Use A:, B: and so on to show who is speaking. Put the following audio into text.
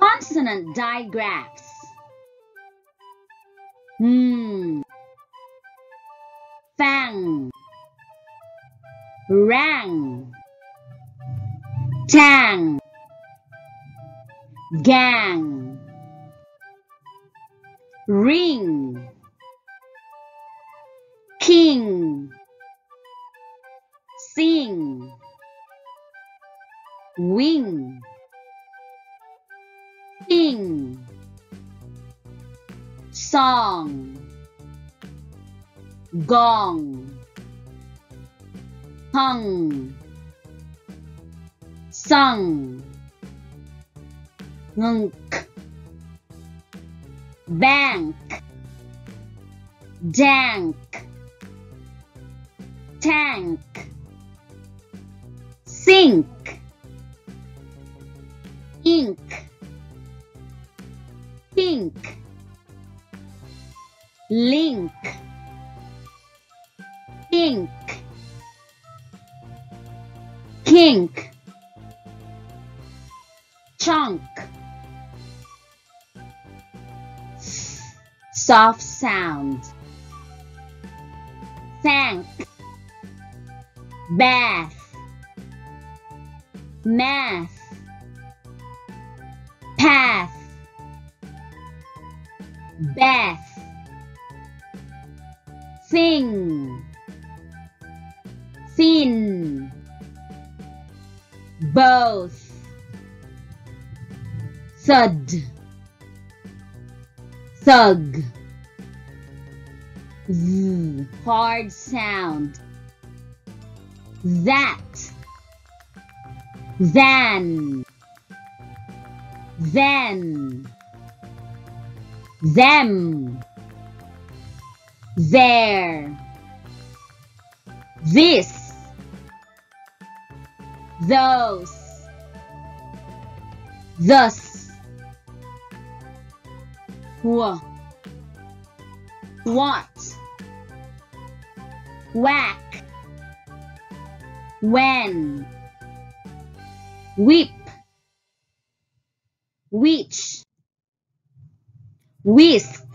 A: Consonant digraphs. Hmm. Fang. Rang. Tang. Gang. Ring. King. Sing. Wing. Song. Gong. Hung. Sung. Ngunk. Bank. Dank. Tank. Sink. Ink. Pink. Link. Pink. Kink. Chunk. Soft sound. Thank. Bath. Math. Path. Bath. Thing. Thin. Both. Thud. Thug. Z. Hard sound. That. Than. Then. Them. There. This. Those. Thus. Wha. What. Whack. When. Whip. Which. Whisk.